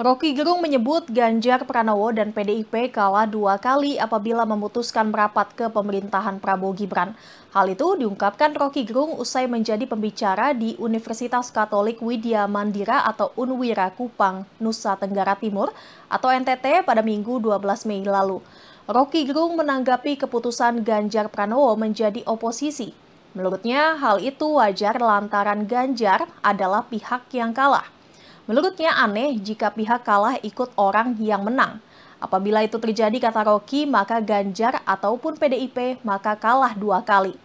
Rocky Gerung menyebut Ganjar Pranowo dan PDIP kalah dua kali apabila memutuskan merapat ke pemerintahan Prabowo Gibran. Hal itu diungkapkan Rocky Gerung usai menjadi pembicara di Universitas Katolik Widya Mandira atau Unwira Kupang, Nusa Tenggara Timur atau NTT pada Minggu 12 Mei lalu. Rocky Gerung menanggapi keputusan Ganjar Pranowo menjadi oposisi. Menurutnya hal itu wajar lantaran Ganjar adalah pihak yang kalah. Menurutnya aneh jika pihak kalah ikut orang yang menang. Apabila itu terjadi kata Rocky, maka Ganjar ataupun PDIP maka kalah dua kali.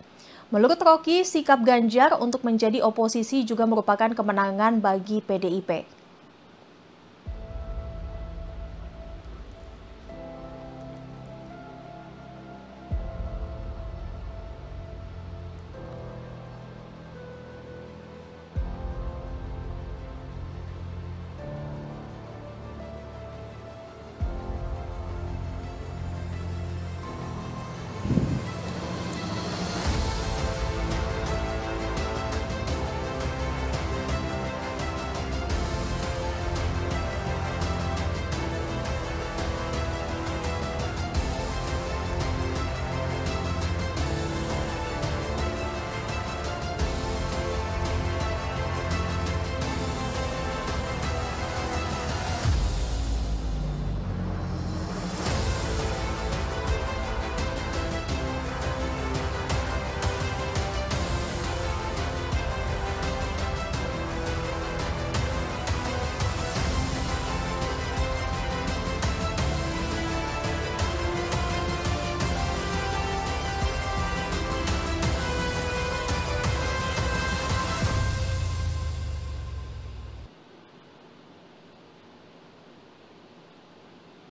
Menurut Rocky, sikap Ganjar untuk menjadi oposisi juga merupakan kemenangan bagi PDIP.